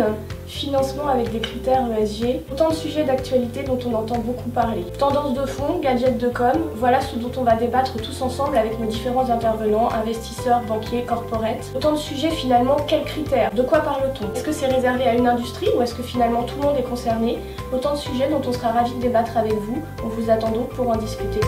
Euh, financement avec des critères ESG, autant de sujets d'actualité dont on entend beaucoup parler. Tendance de fond, gadgets de com, voilà ce dont on va débattre tous ensemble avec nos différents intervenants, investisseurs, banquiers, corporates. Autant de sujets finalement, quels critères? De quoi parle-t-on? Est-ce que c'est réservé à une industrie ou est-ce que finalement tout le monde est concerné? Autant de sujets dont on sera ravi de débattre avec vous. On vous attend donc pour en discuter.